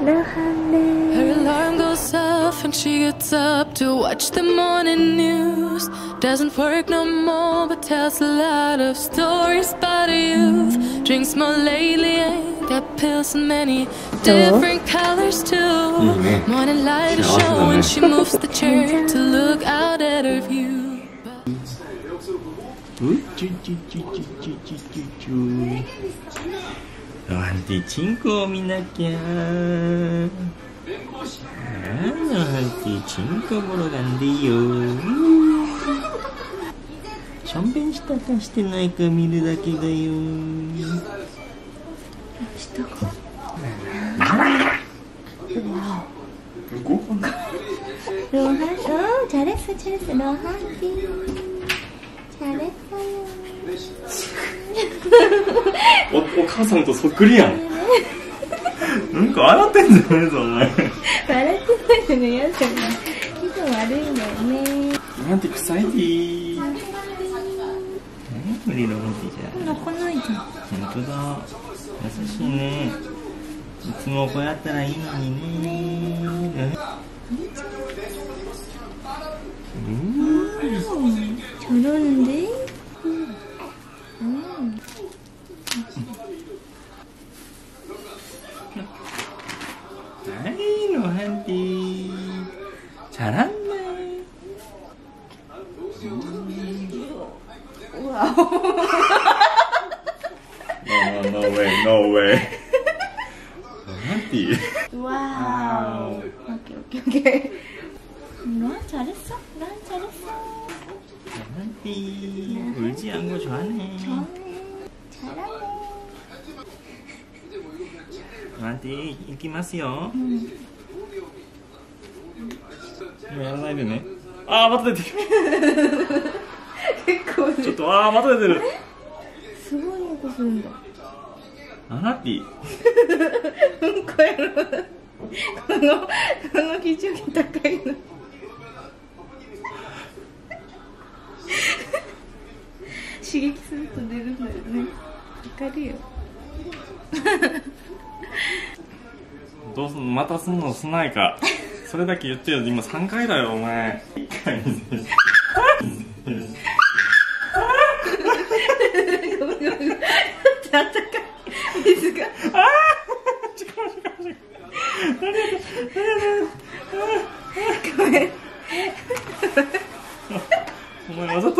Her alarm goes off and she gets up to watch the morning news. Doesn't work no more, but tells a lot of stories about her youth. Drinks more lately, ain't got pills in many different colors too. Morning light is showing, she moves the chair to look out at her view. アンティチンコを見なきゃロハンティチンコボロんでよしょんべんしたかしてないか見るだけだよしたかご飯ロハンおー、잘スロ잘했어로 おお母さんとそっくりやんなんか洗ってんじゃないぞお前 말할 때는 해야 되나 기분悪いんだよねロハンティ臭いでー何無理ロハンティじゃ泣かないじゃん本当だ優しいねいつもこうやったらいいのにね 저러는데? 아이 로한디 잘한다 No, no, no way, no way. 로한디. 와우 오케이 오케이 오케이 너 잘했어? 난 잘했어 로한디. 울지 않고 좋아하네. 잘하네 로한디, 行きますよ. もうやらないでね。ああまた出てき結構たちょっとああまた出てる。すごいな音するんだ。アナピー。うんこやろ。このこの基準が高いの。刺激すると出るんだよね。わかるよ。どうすんの？またすんの？すないか。それだけ言ってよ。今3回だよお前。1回にごめんごめん。ごめんちょっとあったかい水がごめん。お前わざと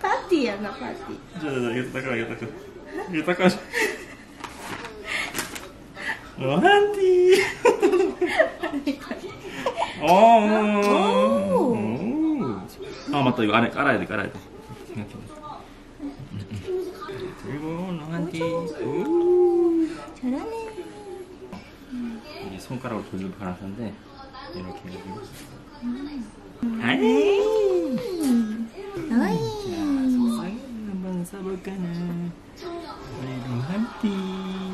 パーティーやなパーティー。じゃあじゃあ豊か豊か豊か 로한디. 어. 어 음. 음. 아 맞다 이거 안에 깔아야 돼 깔아야 돼. 그리고 로한디. 잘하네. 음. 이게 손가락으로 돌리는 바라는데 이렇게 해가지고. 아니. 어이. 한번 써볼까나. 네, 우리 로한디.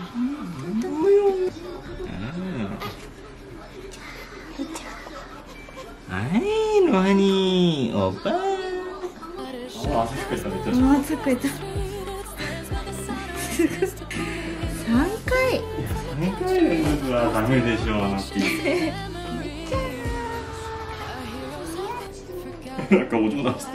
はい、のはにー、おばー。あ、汗拭くれた、めっちゃ汗回。い、回のはダメでしょ、ってなんかお冗談し。